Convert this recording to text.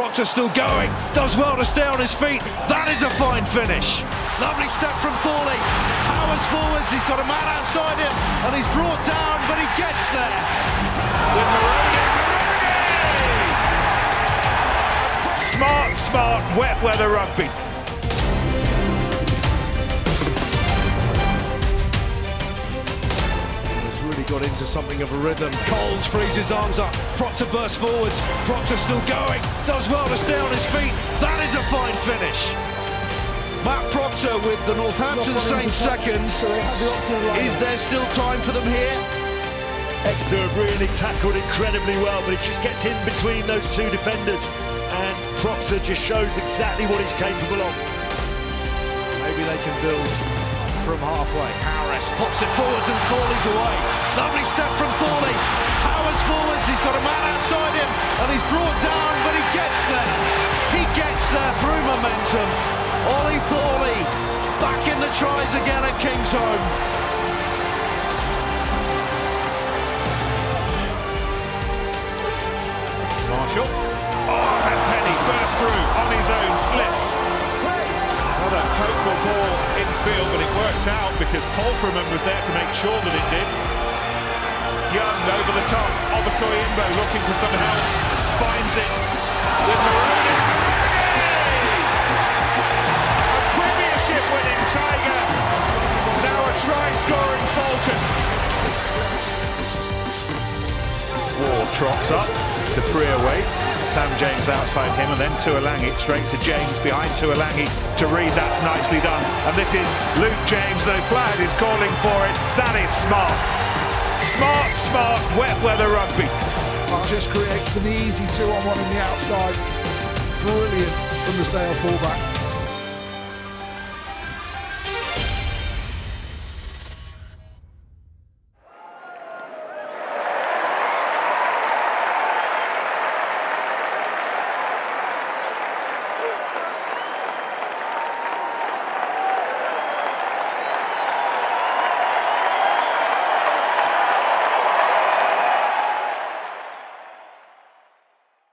Proctor still going, does well to stay on his feet. That is a fine finish. Lovely step from Thorley. Powers forwards, he's got a man outside him, and he's brought down, but he gets there. With. Smart, smart, wet weather rugby. Really got into something of a rhythm. Coles frees his arms up. Proctor bursts forwards. Proctor still going. Does well to stay on his feet. That is a fine finish. Matt Proctor with the Northampton Saints seconds. Is there still time for them here? Exeter have really tackled incredibly well, but it just gets in between those two defenders. And Proctor just shows exactly what he's capable of. Maybe they can build from halfway. Harris pops it forwards and Thorley's away. Lovely step from Thorley. Powers forwards, he's got a man outside him and he's brought down, but he gets there. He gets there through momentum. Ollie Thorley back in the tries again at Kingsholm. Marshall. Oh, and Penny burst through on his own, slips. Well, that hopeful ball in field, but it worked out because Polframan was there to make sure that it did. Young over the top, Obatoy Imbo looking for some help, finds it with Moroni. A premiership winning Tiger, now a try-scoring Falcon. War trots up. Dupree waits. Sam James outside him, and then Tuilagi straight to James behind Tuilagi to Reed. That's nicely done. And this is Luke James. No flag is calling for it. That is smart. Smart, smart, wet weather rugby. Just creates an easy two on the outside. Brilliant from the Sale fullback.